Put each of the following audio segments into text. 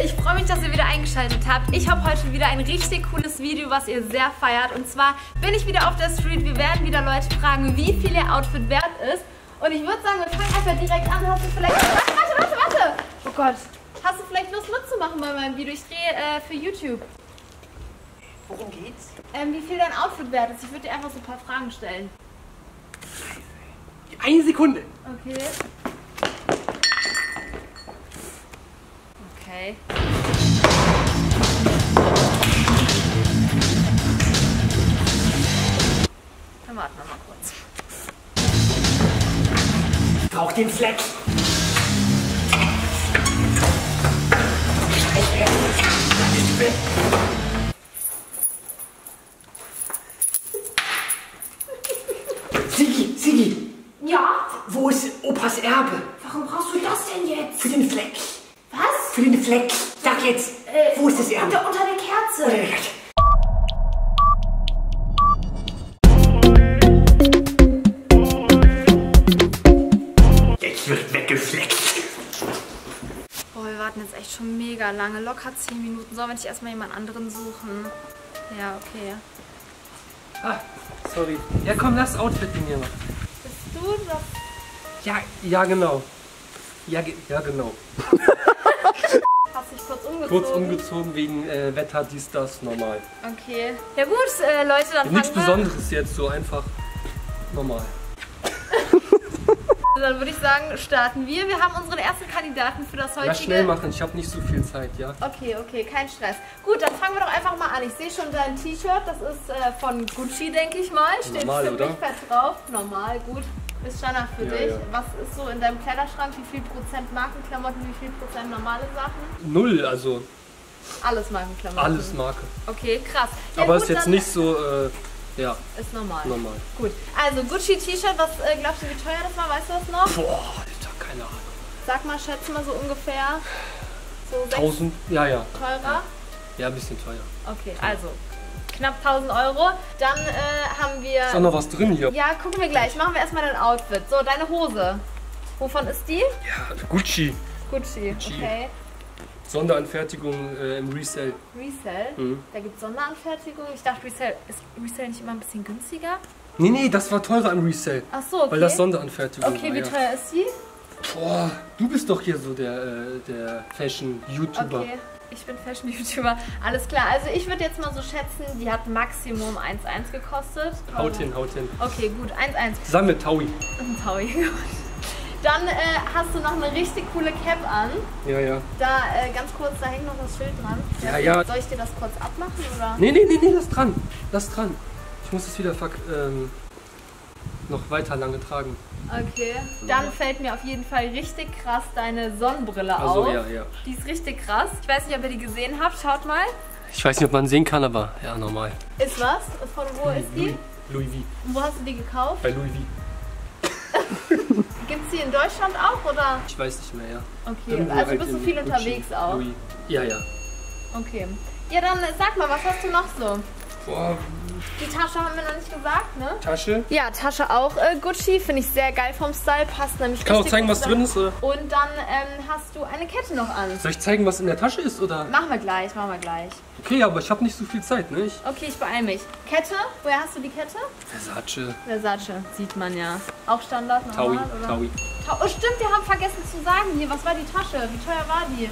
ich freue mich, dass ihr wieder eingeschaltet habt. Ich habe heute wieder ein richtig cooles Video, was ihr sehr feiert. Und zwar bin ich wieder auf der Street. Wir werden wieder Leute fragen, wie viel ihr Outfit wert ist. Und ich würde sagen, wir fangen einfach direkt an. Hast du vielleicht... Warte, warte, warte, warte. Oh Gott. Hast du vielleicht Lust mitzumachen bei meinem Video? Ich drehe äh, für YouTube. Worum geht's? Ähm, wie viel dein Outfit wert ist. Ich würde dir einfach so ein paar Fragen stellen. Eine Sekunde. Okay. Okay. Dann warten wir mal kurz. Ich brauch den Fleck. Sigi, Sigi, Ja? wo ist Opas Erbe? Warum brauchst du das denn jetzt? Für den Fleck. Den Fleck. Sag jetzt, wo ist das Erbe? Unter, unter der Kerze. Oder- Jetzt wird weggefleckt. Boah, wir warten jetzt echt schon mega lange. Locker 10 Minuten. Sollen wir nicht erstmal jemand anderen suchen? Ja, okay. Ah, sorry. Ja, komm, lass Outfit in hier noch. Bist du das? Ja, ja, genau. Ja, ge ja genau. Hast dich kurz umgezogen? Kurz umgezogen wegen äh, Wetter, dies, das, normal. Okay. Ja gut, äh, Leute, dann Nichts fangen wir. Besonderes jetzt, so einfach normal. Dann würde ich sagen, starten wir. Wir haben unseren ersten Kandidaten für das heutige... Ja, schnell machen, ich habe nicht so viel Zeit, ja? Okay, okay, kein Stress. Gut, dann fangen wir doch einfach mal an. Ich sehe schon dein T-Shirt, das ist äh, von Gucci, denke ich mal. Steht Normal, ziemlich oder? fett drauf. Normal, gut. Ist Standard für Ja, dich. ja. Was ist so in deinem Kleiderschrank? Wie viel Prozent Markenklamotten, wie viel Prozent normale Sachen? Null, also Alles Markenklamotten. alles Marke. Okay, krass. Ja, Aber gut, ist jetzt nicht so, äh, ja, Ist normal. normal. Gut. Also, Gucci T-Shirt, was äh, glaubst du, wie teuer das war? Weißt du das noch? Boah, Alter, keine Ahnung. Sag mal, schätze mal so ungefähr. So sechs 1000, ja, ja. teurer. Ja, ein bisschen teuer. Okay, also knapp 1000 Euro. Dann äh, haben wir. Ist auch noch was drin hier. Ja, gucken wir gleich. Machen wir erstmal dein Outfit. So, deine Hose. Wovon ist die? Ja, Gucci. Gucci. Gucci. Okay. Sonderanfertigung äh, im Resell. Resell. Mhm. Da gibt es Sonderanfertigung. Ich dachte, Resell ist Resell nicht immer ein bisschen günstiger? Nee, nee, das war teurer im Resell. Ach so, okay. Weil das Sonderanfertigung okay, war. wie ja. teuer ist die? Boah, du bist doch hier so der, äh, der Fashion-YouTuber. Okay. Ich bin Fashion-YouTuber. Alles klar. Also ich würde jetzt mal so schätzen, die hat Maximum 1,1 gekostet. Haut hin, haut hin. Okay, gut. 1,1. Zusammen mit Taui. Taui. Gut. Dann äh, hast du noch eine richtig coole Cap an. Ja, ja. Da äh, ganz kurz, da hängt noch das Schild dran. Ja, ja. Soll ich dir das kurz abmachen oder? Nee, nee, nee, nee, lass dran. Lass dran. Ich muss es wieder fuck, ähm, noch weiter lange tragen. Okay. Dann fällt mir auf jeden Fall richtig krass deine Sonnenbrille Also, auf. ja, ja. Die ist richtig krass. Ich weiß nicht, ob ihr die gesehen habt. Schaut mal. Ich weiß nicht, ob man sehen kann, aber ja, normal. Ist was? Von wo ist die? Louis, Louis V. Und wo hast du die gekauft? Bei Louis V. Gibt es die in Deutschland auch oder? Ich weiß nicht mehr, ja. Okay, Irgendwo also halt bist du viel Gucci, unterwegs auch. Louis. Ja, ja. Okay. Ja, dann sag mal, was hast du noch so? Boah, Die Tasche haben wir noch nicht gesagt, ne? Tasche. Ja, Tasche auch äh, Gucci, finde ich sehr geil vom Style, passt nämlich Ich kann auch zeigen, was drin ist. Oder? Und dann ähm, hast du eine Kette noch an. Soll ich zeigen, was in der Tasche ist? Oder? Machen wir gleich, machen wir gleich. Okay, aber ich habe nicht so viel Zeit, ne? Ich, Okay, ich beeil mich. Kette, woher hast du die Kette? Versace, Versace, sieht man ja. Auch Standard, Taui, normal, oder? Taui. Tau oh, stimmt, wir haben vergessen zu sagen hier, was war die Tasche? Wie teuer war die?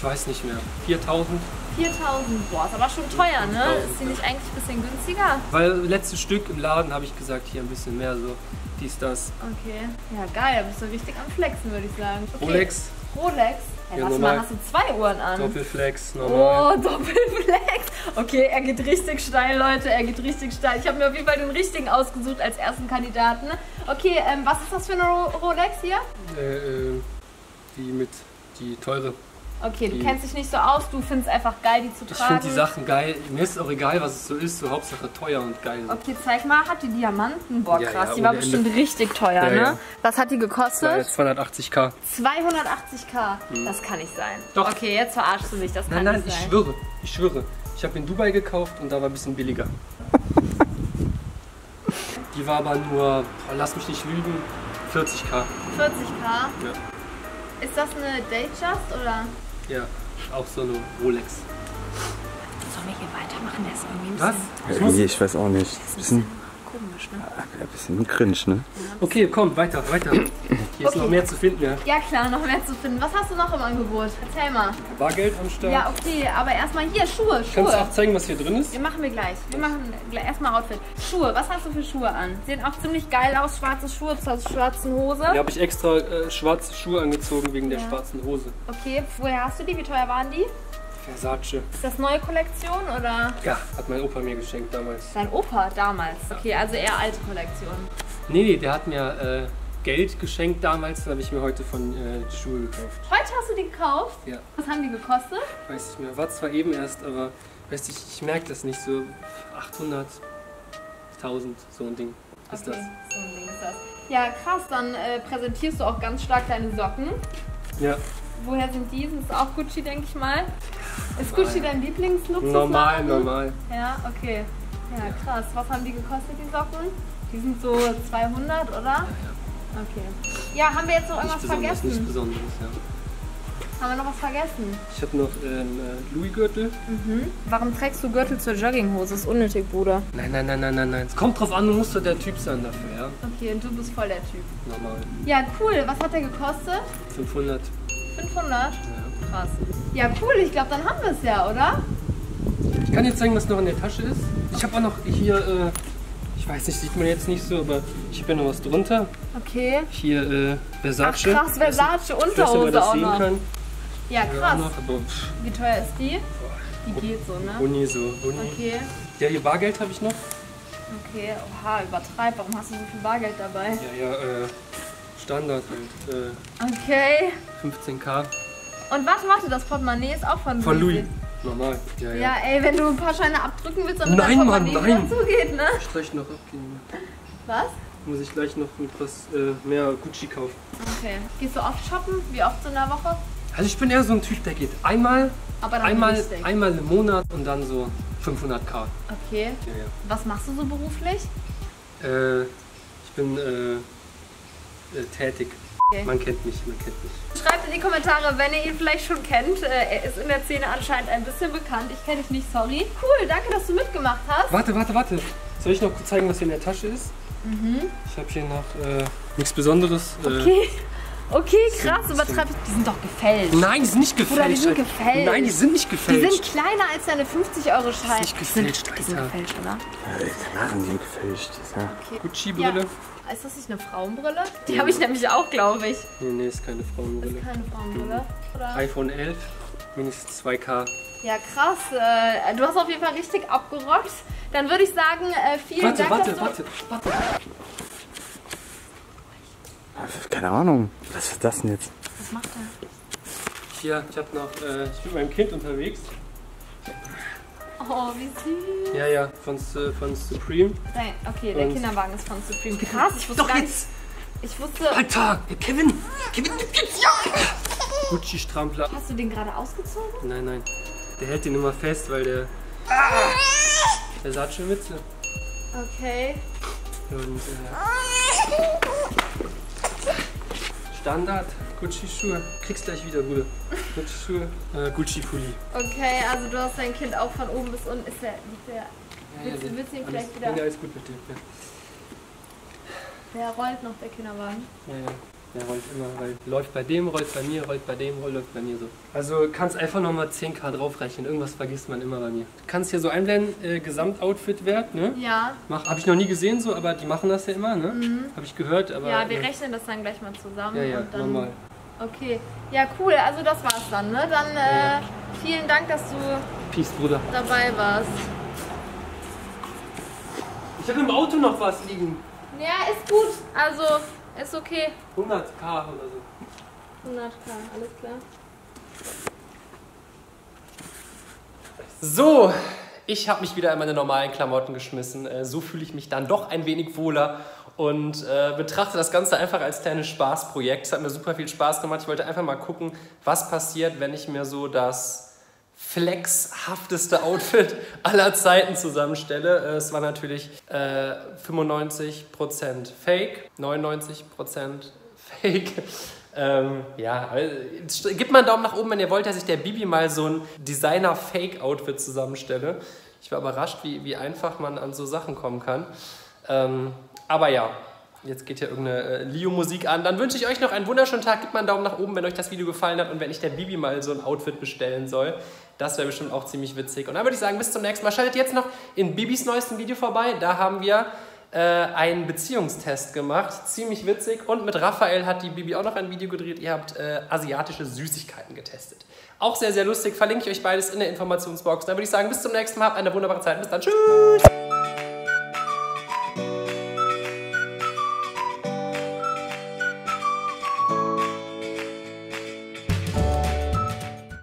Ich weiß nicht mehr. 4000. 4000, boah, ist aber schon teuer, ne? 4000, Ist die nicht eigentlich ein bisschen günstiger? Weil letztes Stück im Laden habe ich gesagt, hier ein bisschen mehr so. Dies, das. Okay. Ja, geil, da bist du richtig am Flexen, würde ich sagen. Okay. Rolex, Rolex? Ja, Ja, was mal, hast du zwei Uhren an? Doppelflex, normal. Oh, Doppelflex. Okay, er geht richtig steil, Leute. Er geht richtig steil. Ich habe mir auf jeden Fall den richtigen ausgesucht als ersten Kandidaten. Okay, ähm, was ist das für eine Ro Rolex hier? Äh, äh, die mit, die teure. Okay, du Die- kennst dich nicht so aus. Du findest einfach geil, die zu Ich tragen. finde die Sachen geil. Mir ist auch egal, was es so ist. So Hauptsache teuer und geil. Okay, zeig mal. Hat die Diamanten? Boah, Ja, krass. ja, die war bestimmt Ende. richtig teuer, Ja, ne? Was hat die gekostet? jetzt 280k. 280k. Das kann nicht sein. Doch. Okay, jetzt verarschst du mich. Das kann Nein, nein, nicht ich sein. schwöre. Ich schwöre. Ich habe in Dubai gekauft und da war ein bisschen billiger. Die war aber nur, boah, lass mich nicht lügen, 40k. 40k. Ja. Ist das eine Date Just oder? Ja, auch so eine Rolex. Sollen wir hier weitermachen? Der ist irgendwie ein Was? muss- Irgendwie, ich weiß auch nicht. bisschen komisch, ne? ein bisschen cringe, ne? Okay, komm, weiter, weiter. Hier ist Okay. noch mehr zu finden, ja. Ja klar, noch mehr zu finden. Was hast du noch im Angebot? Erzähl mal. Bargeld am Start. Ja, okay, aber erstmal hier, Schuhe, Kannst du Schuhe. auch zeigen, was hier drin ist? Wir machen wir gleich. Wir machen erstmal Outfit. Schuhe, was hast du für Schuhe an? Sehen auch ziemlich geil aus, schwarze Schuhe zur schwarzen Hose. Hier habe ich extra äh, schwarze Schuhe angezogen wegen der Ja. schwarzen Hose. Okay, woher hast du die? Wie teuer waren die? Versace. Ist das neue Kollektion oder Ja, hat mein Opa mir geschenkt damals. dein Opa damals? Okay, also eher alte Kollektion. Nee, nee, der hat mir äh, Geld geschenkt damals, dann habe ich mir heute von äh, die Schuhe gekauft. Heute hast du die gekauft? Ja. Was haben die gekostet? Weiß nicht mehr. War zwar eben erst, aber weiß ich, ich merke das nicht so. 800, 1000, so ein Ding ist okay, so ein Ding ist das. Ja, krass, dann äh, präsentierst du auch ganz stark deine Socken. das. Ja, Woher sind die? Sind es auch Gucci, denke ich mal? Ist Gucci dein Lieblingsluxusladen? normal, normal. Ja, okay. Ja, krass. Was haben die gekostet, die Socken? Die sind so 200, oder? Okay. Ja, haben wir jetzt noch irgendwas nicht vergessen? besonderes, ja. Haben wir noch was vergessen? Ich habe noch ähm, äh, Louis-Gürtel. Warum trägst du Gürtel zur Jogginghose? Ist unnötig, Bruder. Nein, nein, nein, nein, nein, nein. Es kommt drauf an, du musst doch der Typ sein dafür, ja? Okay, und du bist voll der Typ. Normal. Ja, cool. Was hat der gekostet? 500. 500? Ja. Krass. Ja, cool. Ich glaube, dann haben wir es ja, oder? Ich kann jetzt zeigen, was noch in der Tasche ist. Ich habe auch noch hier, äh, ich weiß nicht, sieht man jetzt nicht so, aber ich habe ja noch was drunter. Okay. Hier äh, Ach Versace. krass, Versace Unterhose das auch noch. kann. Ja, krass. noch, Wie teuer ist die? Die geht so, ne? Uni so. Uni. Okay. Ja, hier Bargeld habe ich noch. Okay, oha, übertreib. Warum hast du so viel Bargeld dabei? Ja, ja, äh, Standard halt. Äh, Okay. 15k. Und was macht das Portemonnaie? Ist auch von, Von Louis. Normal. Ja, ja. Ja, ey, wenn du ein paar Scheine abdrücken willst, damit Nein, dein Mann, Portemonnaie nein. wieder zugeht, ne? Ich gleich noch abgehen. Was? Muss ich gleich noch etwas äh, mehr Gucci kaufen. Okay. Gehst du oft shoppen? Wie oft so in der Woche? Also ich bin eher so ein Typ, der geht einmal, einmal, einmal im Monat und dann so 500k. Okay. Ja, ja. Was machst du so beruflich? Äh, ich bin äh, äh, tätig. Okay. Man kennt mich, man kennt mich. Schreibt in die Kommentare, wenn ihr ihn vielleicht schon kennt. Äh, Er ist in der Szene anscheinend ein bisschen bekannt. Ich kenne dich nicht, sorry. Cool, danke, dass du mitgemacht hast. Warte, warte, warte. Soll ich noch kurz zeigen, was hier in der Tasche ist? Ich habe hier noch äh, nichts Besonderes. Äh, Okay. Okay, krass, Sind- übertreib. Die sind doch gefälscht. Nein, die sind nicht gefälscht. Bruder, die sind Alter. gefälscht. Nein, die sind nicht Die gefälscht. sind kleiner als deine 50-Euro-Scheine. nicht gefälscht, Die sind Alter. gefälscht, oder? Äh, Keine Ahnung, die gefälscht ist, ja. Gucci-Brille. Ja. Ist das nicht eine Frauenbrille? Die habe ich nämlich auch, glaube ich. Nee, nee, ist keine Frauenbrille. Keine Frauenbrille. Oder? iPhone 11, mindestens 2K. Ja, krass. Äh, du hast auf jeden Fall richtig abgerockt. Dann würde ich sagen, äh, vielen Warte, Dank, warte, warte, warte. Keine Ahnung. Was ist das denn jetzt? Was macht er? Hier, ich hab noch, äh, ich bin mit meinem Kind unterwegs. Oh, wie süß. Ja, ja, von, von Supreme. Nein, okay, der Und- Kinderwagen ist von Supreme. Krass, ich wusste Doch gar jetzt! nicht... Ich wusste... Alter! Kevin! Kevin, jetzt ja! Gucci-Strampler. Hast du den gerade ausgezogen? Nein, nein. Der hält den immer fest, weil der. Der sagt schon Witze. Okay. Und äh, Standard, Gucci-Schuhe. Kriegst gleich wieder, Bruder. Gucci-Schuhe, äh, Gucci-Pulli. Okay, also du hast dein Kind auch von oben bis unten. Ist der... Liegt der... Ja, Willst du- der- willst du ihn vielleicht wieder- Ja, alles gut mit dem. Ja. Der rollt noch, der Kinderwagen. Ja, ja. Der rollt immer, weil läuft bei dem, rollt bei mir, rollt bei dem, rollt läuft bei mir so. Also kannst einfach nochmal 10k draufrechnen. Irgendwas vergisst man immer bei mir. Du kannst hier so einblenden, äh, Gesamtoutfit-Wert, ne? Ja. Mach, habe ich noch nie gesehen so, aber die machen das ja immer, ne? Habe ich gehört, aber. Mhm. Ja, wir äh, rechnen das dann gleich mal zusammen. Ja, ja, und dann, normal. Okay. Ja, cool. Also das war's dann, ne? Dann äh, vielen Dank, dass du Peace, Bruder. dabei warst. Ich habe im Auto noch was liegen. Ja, ist gut. Also, ist okay. 100k oder so. 100k, alles klar. So, ich habe mich wieder in meine normalen Klamotten geschmissen. Äh, So fühle ich mich dann doch ein wenig wohler und äh, betrachte das Ganze einfach als kleines Spaßprojekt. Es hat mir super viel Spaß gemacht. Ich wollte einfach mal gucken, was passiert, wenn ich mir so das flexhafteste Outfit aller Zeiten zusammenstelle. Äh, Es war natürlich äh, 95% Fake, 99% Fake. Ähm, ja, äh, gebt mal einen Daumen nach oben, wenn ihr wollt, dass ich der Bibi mal so ein Designer-Fake-Outfit zusammenstelle. Ich war überrascht, wie, wie einfach man an so Sachen kommen kann. Ähm, aber ja, jetzt geht hier irgendeine äh, Lio-Musik an. Dann wünsche ich euch noch einen wunderschönen Tag. Gebt mal einen Daumen nach oben, wenn euch das Video gefallen hat und wenn ich der Bibi mal so ein Outfit bestellen soll. Das wäre bestimmt auch ziemlich witzig. Und dann würde ich sagen, bis zum nächsten Mal. Schaltet jetzt noch in Bibis neuesten Video vorbei. Da haben wir äh, einen Beziehungstest gemacht. Ziemlich witzig. Und mit Raphael hat die Bibi auch noch ein Video gedreht. Ihr habt äh, asiatische Süßigkeiten getestet. Auch sehr, sehr lustig. Verlinke ich euch beides in der Informationsbox. Dann würde ich sagen, bis zum nächsten Mal. Habt eine wunderbare Zeit. Bis dann. Tschüss.